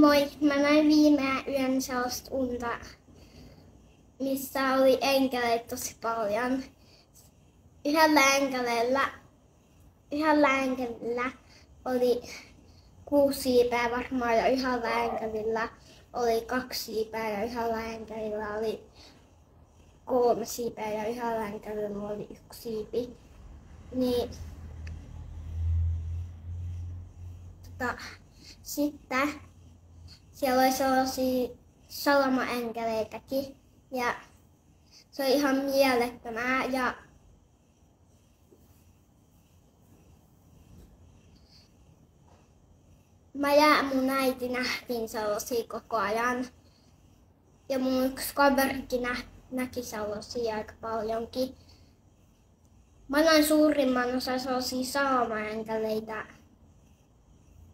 Moi, mä näin viime yön sellaista unta, missä oli enkeleitä tosi paljon. Yhdellä enkeleellä, yhdellä enkelillä oli kuusi siipeä varmaan ja yhdellä enkelillä oli kaksi siipeä ja yhdellä enkelillä oli kolme siipeä ja yhdellä enkelillä oli yksi siipi. Niin, tota, sitten siellä oli sellaisia salamaenkeleitäkin ja se oli ihan mielettömää ja mä ja mun äiti nähtiin sellaisia koko ajan. Ja mun yksi kaverikin nä- näki sellaisia aika paljonkin. Mä näin suurimman osa sellaisia salamaenkeleitä.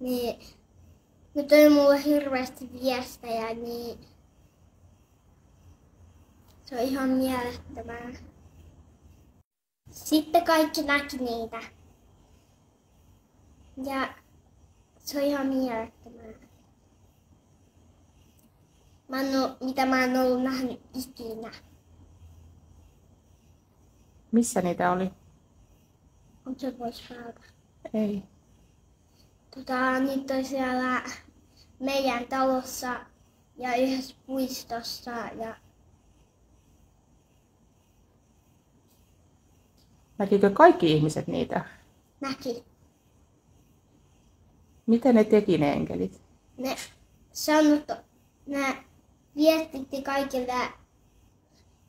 Niin nyt tuli mulle hirveästi viestejä, niin se on ihan mielettömää. Sitten kaikki näki niitä. Ja se on ihan mielettömää. Mä en oo, mitä mä en ollut nähnyt ikinä. Missä niitä oli? Onko se pois päältä? Ei. Tota, niitä oli siellä meidän talossa ja yhdessä puistossa ja Näkikö kaikki ihmiset niitä? näki. Miten ne teki ne enkelit? Ne sanot, ne viestitti kaikille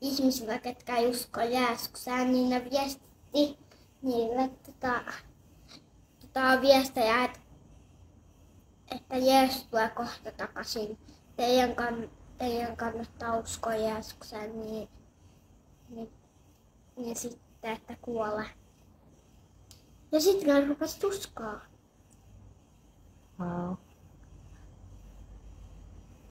ihmisille, ketkä ei usko Jeesukseen, niin ne viestitti niille tota, tota viestejä, että, että Jeesus tulee kohta takaisin. Teidän, kann, teidän kannattaa uskoa Jeesukseen, niin, niin, niin sitten, että kuole. Ja sitten ne rupesivat uskoa. Wow.